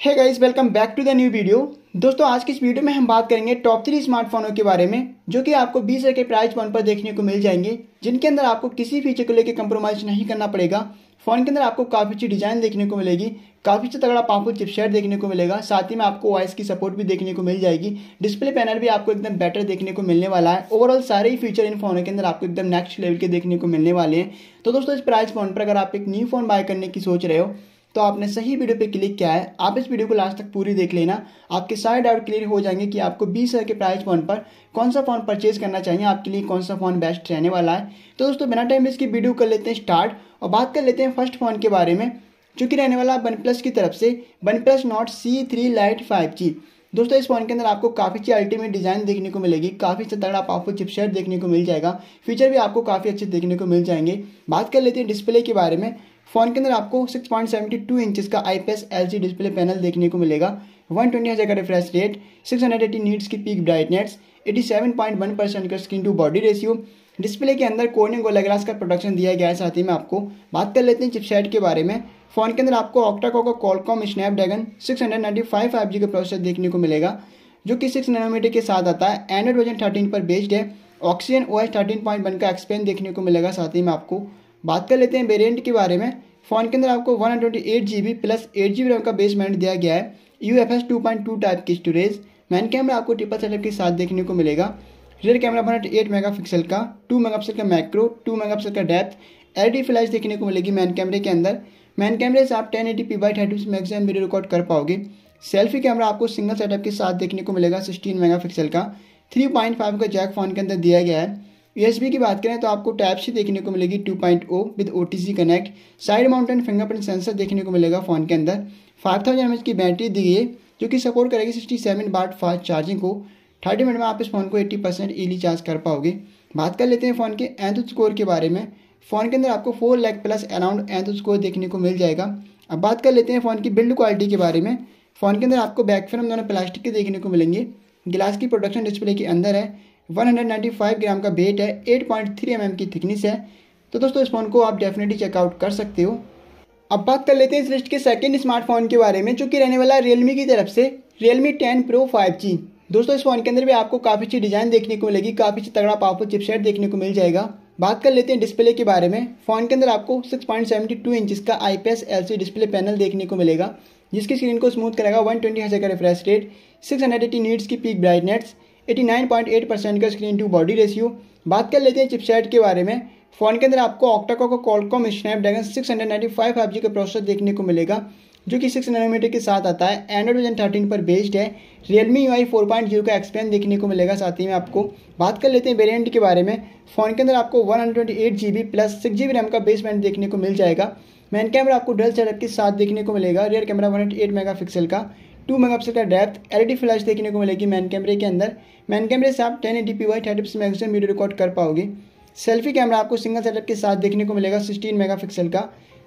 है guys welcome back to the new video दोस्तों, आज की इस वीडियो में हम बात करेंगे टॉप थ्री स्मार्टफोनों के बारे में, जो कि आपको बीस के प्राइस पॉइंट पर देखने को मिल जाएँगे, जिनके अंदर आपको किसी फीचर को लेकर कंप्रोमाइज नहीं करना पड़ेगा। फ़ोन के अंदर आपको काफ़ी अच्छी डिज़ाइन देखने को मिलेगी, काफ़ी अच्छा तगड़ा पावरफुल चिपसेट देखने को मिलेगा, साथ ही में आपको वॉइस की सपोर्ट भी देखने को मिल जाएगी। डिस्प्ले पैनल भी आपको एकदम बेटर देखने को मिलने वाला है। ओवरऑल सारे ही फीचर इन फोनों के अंदर आपको एकदम नेक्स्ट लेवल के देखने को मिलने वाले हैं। तो दोस्तों, इस प्राइस पॉइंट पर अगर आप एक न्यू फ़ोन बाय करने की सोच रहे हो तो आपने सही वीडियो पे क्लिक किया है। आप इस वीडियो को लास्ट तक पूरी देख लेना। आपके सारे डाउट क्लियर हो जाएँगे कि आपको बीस हज़ार के प्राइस फ़ोन पर कौन सा फ़ोन परचेज करना चाहिए, आपके लिए कौन सा फ़ोन बेस्ट रहने वाला है। तो दोस्तों, बिना टाइम इसकी वीडियो कर लेते हैं स्टार्ट और बात कर लेते हैं फ़र्स्ट फ़ोन के बारे में चूँकि रहने वाला वन प्लस की तरफ़ से। One plus Nord C three lite five G दोस्तों, इस फ़ोन के अंदर आपको काफ़ी अच्छी अल्टीमेट डिज़ाइन देखने को मिलेगी। काफ़ी अच्छा तगड़ा पावरफुल चिपसेट देखने को मिल जाएगा। फीचर भी आपको काफ़ी अच्छे देखने को मिल जाएँगे। बात कर लेते हैं डिस्प्ले के बारे में। फ़ोन के अंदर आपको 6.72 इंचेस का आईपीएस एलसी डिस्प्ले पैनल देखने को मिलेगा। 120 ट्वेंटी हज़ार का रिफ्रेश रेट 680 नीट्स की पीक ब्राइटनेस 87.1 परसेंट का screen to body ratio display के अंदर कोर्निंग गोला ग्लास का प्रोडक्शन दिया गया है। साथ ही में आपको बात कर लेते हैं चिपसेट के बारे में। फ़ोन के अंदर आपको ऑक्टाको का कॉलकॉम स्नैपड्रैगन 695 5G का प्रोसेसर देखने को मिलेगा, जो कि सिक्स नैनोमीटर के साथ आता है। एंड्रॉइड वर्जन थर्टीन पर बेस्ड है। Oxygen O S thirteen point one का एक्सपेन देखने को मिलेगा। साथ ही में आपको बात कर लेते हैं वेरियंट के बारे में। फ़ोन के अंदर आपको one eight G B plus eight G B RAM का बेस बैंड दिया गया है। U F S two point two type की स्टोरेज मैन कैमरा आपको ट्रिपल सेटअप के साथ देखने को मिलेगा। Rear camera one eight megapixel का टू मेगा पिक्सल का मैक्रो टू मेगा पिक्सल का डेप्थ एल डी फ्लैश देखने को मिलेगी मैन कैमरे के अंदर। मैन कैमरे से आप ten eighty p by thirty maximum video record कर पाओगे। सेल्फी कैमरा आपको सिंगल सेटअप के साथ देखने को मिलेगा सिक्सटीन मेगा पिक्सल का। थ्री पॉइंट फाइव का जैक फ़ोन के अंदर दिया गया है। यूएसबी की बात करें तो आपको टैप सी देखने को मिलेगी 2.0 with O connect side mounted fingerprint sensor देखने को मिलेगा फ़ोन के अंदर। 5000 थाउज़ेंड की बैटरी दी गई है, जो कि सपोर्ट करेगी 67 बाट फास्ट चार्जिंग को। 30 मिनट में आप इस फ़ोन को 80 परसेंट ईली चार्ज कर पाओगे। बात कर लेते हैं फ़ोन के एंथ स्कोर के बारे में। फ़ोन के अंदर आपको four lakh plus around AnTuTu score देखने को मिल जाएगा। अब बात कर लेते हैं फ़ोन की बिल्ड क्वालिटी के बारे में। फ़ोन के अंदर आपको बैक फ्रेम दोनों प्लास्टिक के देखने को मिलेंगे। गिलास की प्रोडक्शन डिस्प्ले के अंदर है। 195 ग्राम का वेट है। 8.3 पॉइंट mm की थिकनेस है। तो दोस्तों, इस फ़ोन को आप डेफिनेटली चेकआउट कर सकते हो। अब बात कर लेते हैं इस लिस्ट के सेकेंड स्मार्टफ़ोन के बारे में, जो कि रहने वाला रियलमी की तरफ़ से रियलमी टेन प्रो फाइव दोस्तों, इस फ़ोन के अंदर भी आपको काफ़ी अच्छी डिज़ाइन देखने को मिलेगी, काफ़ी अच्छी तगड़ा पावरफुल चिपसेट देखने को मिल जाएगा। बात कर लेते हैं डिस्प्ले के बारे में। फ़ोन के अंदर आपको 6.72 इंच का आईपीएस एलसी डिस्प्ले पैनल देखने को मिलेगा, जिसकी स्क्रीन को स्मूथ करेगा 120 ट्वेंटी का रिफ्रेश रेट 680 नीट्स की पीक ब्राइटनेस 89.8 परसेंट का स्क्रीन टू बॉडी रेशियो बात कर लेते हैं चिपसेट के बारे में। फ़ोन के अंदर आपको ऑक्टाको का कॉलकॉम स्नैपड्रैगन 695 5G का प्रोसेसर देखने को मिलेगा जो कि सिक्स नैनोमीटर के साथ आता है। एंड्रॉइड वर्जन थर्टीन पर बेस्ड है। Realme U I four point zero का एक्सपेन देखने को मिलेगा। साथ ही में आपको बात कर लेते हैं वेरिएंट के बारे में। फ़ोन के अंदर आपको one hundred eight G B plus six G B RAM का बेस बैंड देखने को मिल जाएगा। मैन कैमरा आपको डल सेटअप के साथ देखने को मिलेगा। Rear camera one eight megapixel का। टू मेगा पिक्सल का डेप्थ एल डी फ्लैश देखने को मिलेगी मैन कैमरे के अंदर। मैन कैमरे से आप ten eighty p by thirty maximum video record कर पाओगे। सेल्फी कैमरा आपको सिंगल सेटअप के साथ देखने को मिलेगा। सिक्सटीन मेगा पिक्सल का।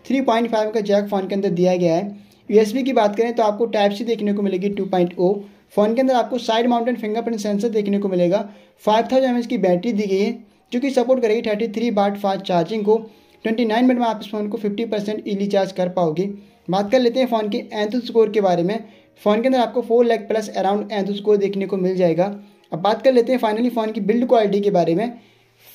थ्री पॉइंट फाइव का जैक फ़ोन के अंदर दिया गया है। यूएसबी की बात करें तो आपको टाइप सी देखने को मिलेगी टू पॉइंट ओ फ़ोन के अंदर आपको साइड माउंटेन फिंगरप्रिंट सेंसर देखने को मिलेगा। फाइव थाउज़ेंड एम की बैटरी दी गई है, जो कि सपोर्ट करेगी thirty three watt fast charging को। ट्वेंटी नाइन मिनट में आप इस फ़ोन को फिफ्टी परसेंट ईली चार्ज कर पाओगे। बात कर लेते हैं फ़ोन के एंथ स्कोर के बारे में। फ़ोन के अंदर आपको four lakh plus around AnTuTu score देखने को मिल जाएगा। अब बात कर लेते हैं फाइनली फ़ोन की बिल्ड क्वालिटी के बारे में।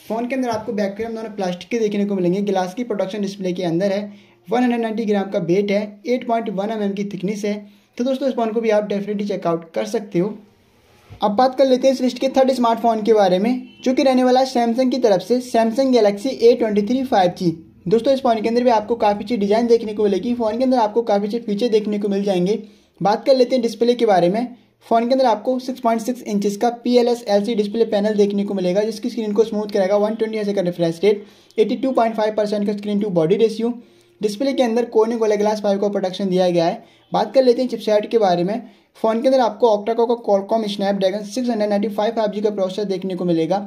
फ़ोन के अंदर आपको बैक दोनों प्लास्टिक के देखने को मिलेंगे। गिलास की प्रोडक्शन डिस्प्ले के अंदर है। 190 ग्राम का वेट है 8.1 पॉइंट mm की थिकनेस है। तो दोस्तों, इस फ़ोन को भी आप डेफिनेटली चेकआउट कर सकते हो। अब बात कर लेते हैं इस लिस्ट के थर्ड स्मार्टफ़ोन के बारे में, जो कि रहने वाला है सैमसंग की तरफ़ से Samsung Galaxy A twenty three five G दोस्तों, इस फ़ोन के अंदर भी आपको काफ़ी अच्छी डिज़ाइन देखने को मिलेगी। फ़ोन के अंदर आपको काफ़ी अच्छे फीचर देखने को मिल जाएँगे। बात कर लेते हैं डिस्प्ले के बारे में। फ़ोन के अंदर आपको 6.6 इंचेस का पी एल डिस्प्ले पैनल देखने को मिलेगा, जिसकी स्क्रीन को स्मूथ करेगा 120 ट्वेंटी का रिफ्रेश रेट 82.5 परसेंट का screen to body ratio display के अंदर कोने गोला ग्लास फाइव का प्रोटेक्शन दिया गया है। बात कर लेते हैं चिपसेट के बारे में। फ़ोन के अंदर आपको ऑक्टाको का Qualcomm Snapdragon six hundred ninety five five G का प्रोसेसर देखने को मिलेगा,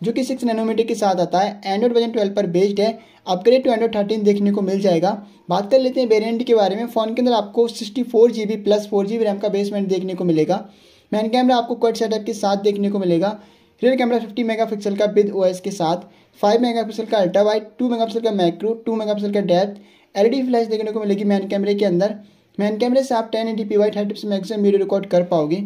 जो कि सिक्स नैनोमीटर के साथ आता है। एंड्रॉइड वर्जन ट्वेल्व पर बेस्ड है। अपग्रेड टू एंड्रॉइड थर्टीन देखने को मिल जाएगा। बात कर लेते हैं वेरियंट के बारे में। फ़ोन के अंदर आपको sixty four G B plus four G B RAM का बेसमेंट देखने को मिलेगा। मैन कैमरा आपको कट सेटअप के साथ देखने को मिलेगा। रियर कैमरा 50 मेगापिक्सल का विद ओएस के साथ। 5 मेगापिक्सल का अल्ट्रा वाइड 2 मेगापिक्सल का मैक्रो 2 मेगापिक्सल का डेप्थ एलईडी फ्लैश देखने को मिलेगी मैन कैमरे के अंदर। मैन कैमरे से आप ten eighty p by thirty maximum video record कर पाओगे।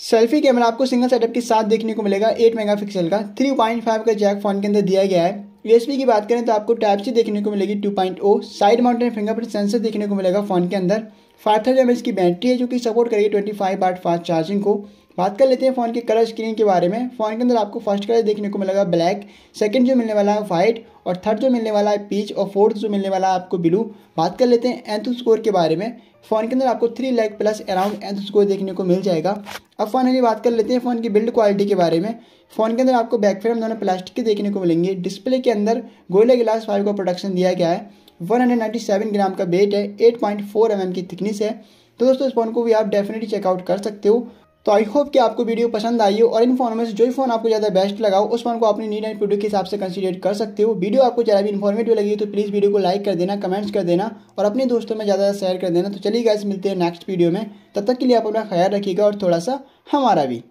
सेल्फी कैमरा आपको सिंगल सेटअप के साथ देखने को मिलेगा, एट मेगापिक्सल का। थ्री पॉइंट फाइव का जैक फ़ोन के अंदर दिया गया है। यूएसपी की बात करें तो आपको टैप सी देखने को मिलेगी two point O. Side mounted fingerprint sensor देखने को मिलेगा फ़ोन के अंदर। फाइव थाउज़ेंड की बैटरी है जो कि सपोर्ट करेगी twenty five watt fast charging को। बात कर लेते हैं फ़ोन के कलर स्क्रीन के बारे में। फ़ोन के अंदर आपको फ़र्स्ट कलर देखने को मिलेगा ब्लैक सेकंड जो मिलने वाला है वाइट और थर्ड जो मिलने वाला है पीच और फोर्थ जो मिलने वाला है आपको ब्लू बात कर लेते हैं एंथ स्कोर के बारे में। फ़ोन के अंदर आपको three lakh plus around AnTuTu score देखने को मिल जाएगा। अब फाइनली बात कर लेते हैं फ़ोन की बिल्ड क्वालिटी के बारे में। फ़ोन के अंदर आपको बैक फ्रेम दोनों प्लास्टिक के देखने को मिलेंगे। डिस्प्ले के अंदर गोले गिलास फाइव का प्रोडक्शन दिया गया है। 197 ग्राम का वेट है 8.4 mm की थिकनेस है। तो दोस्तों, इस फ़ोन को भी आप डेफिनेटली चेकआउट कर सकते हो। तो आई होप कि आपको वीडियो पसंद आई हो और इन फोनों में से जो भी फ़ोन आपको ज़्यादा बेस्ट लगा उस फ़ोन को अपनी नीड एंड प्रोडक्ट के हिसाब से कंसीडर कर सकते हो। वीडियो आपको ज़्यादा भी इन्फॉर्मेटिव लगी तो प्लीज़ वीडियो को लाइक कर देना कमेंट्स कर देना और अपने दोस्तों में ज़्यादा शेयर कर देना। तो चलिए गाइस मिलते हैं नेक्स्ट वीडियो में। तब तक के लिए आप अपना ख्याल रखिएगा और थोड़ा सा हमारा भी।